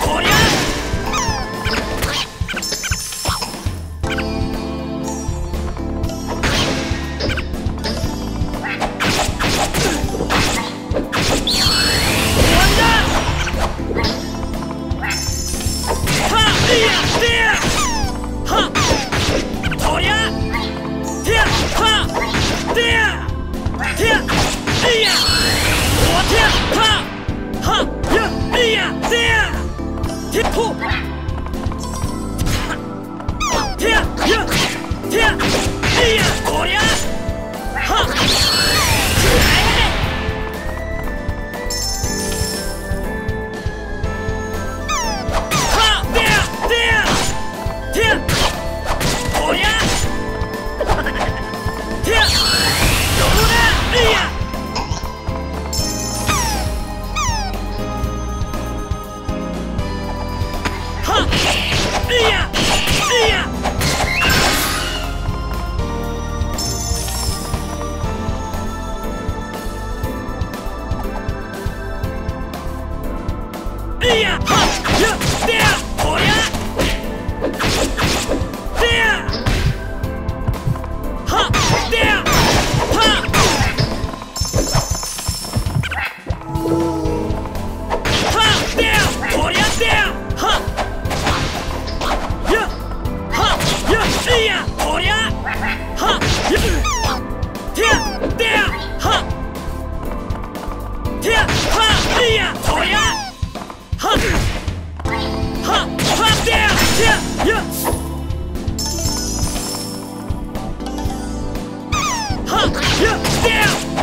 こり Yeah!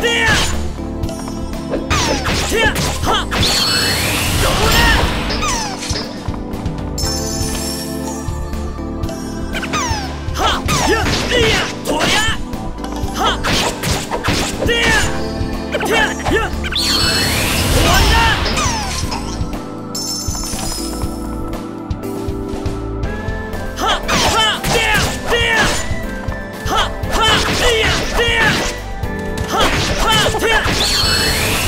ははい。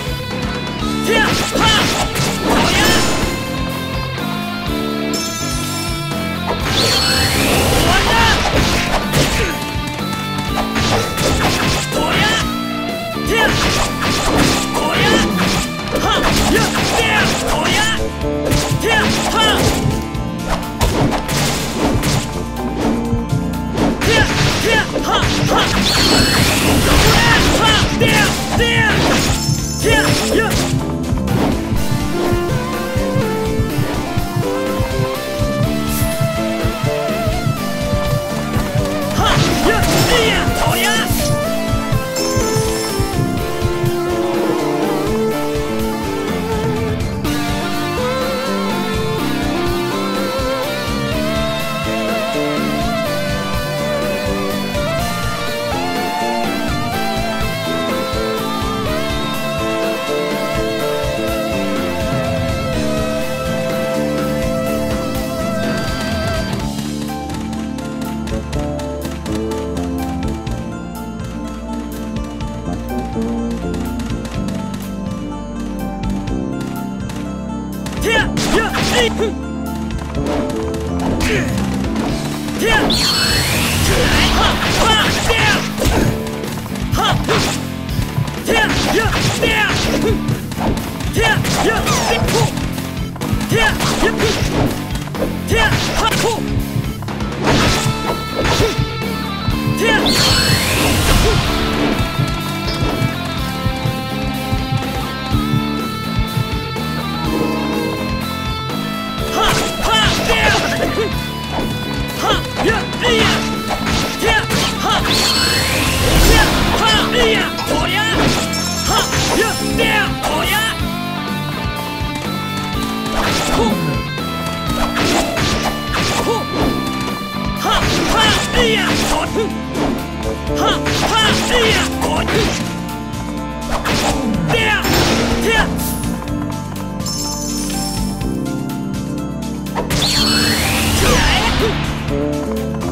Yeah!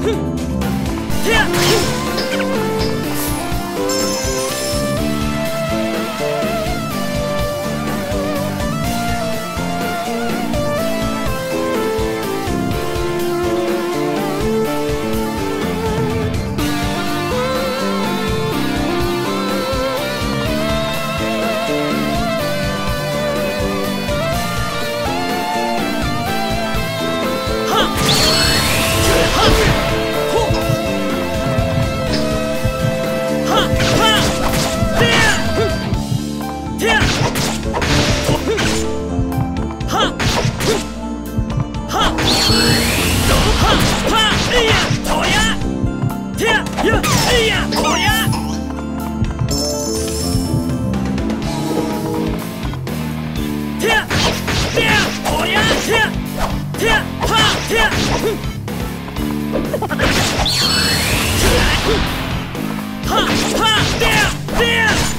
Hmph! Ha! Down!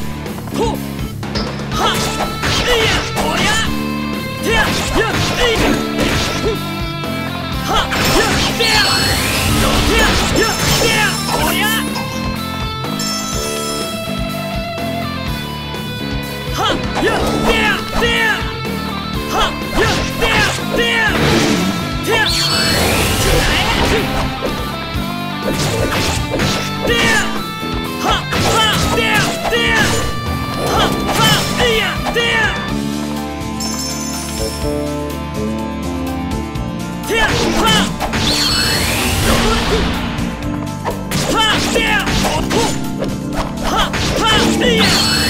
Yeah!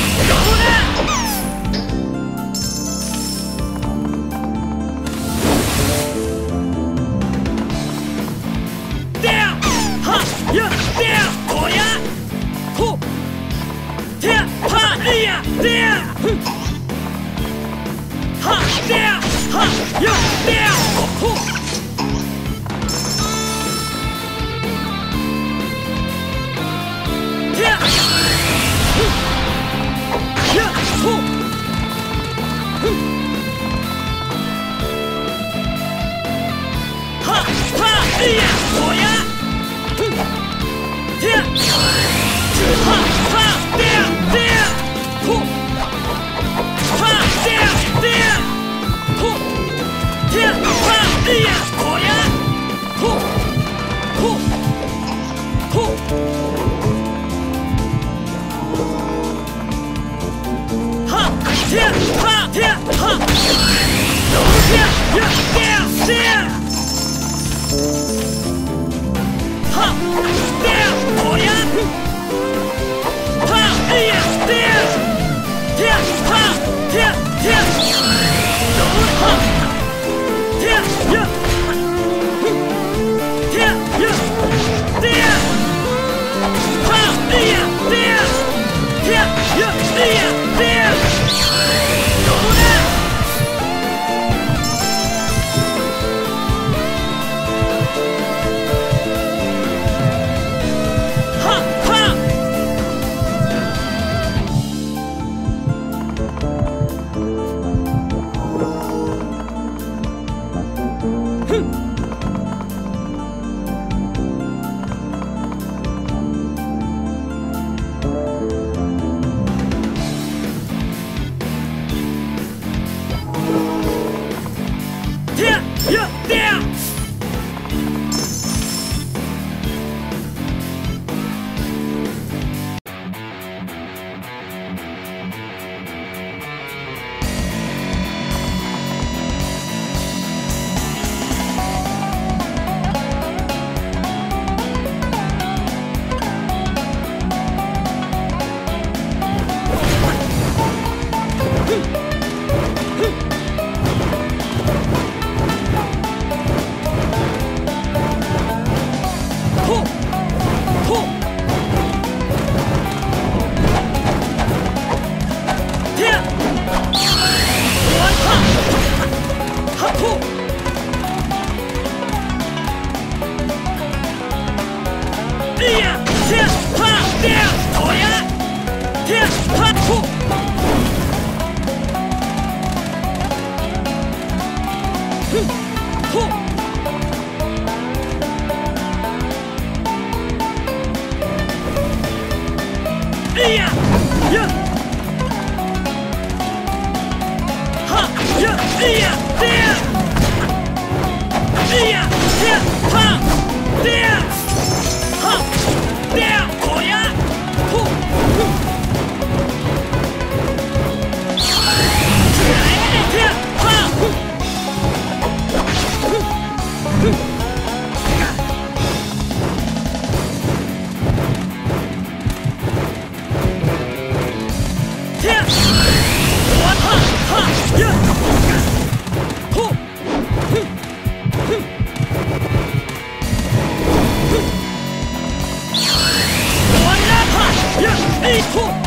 Yeah! Yes! Woo! 破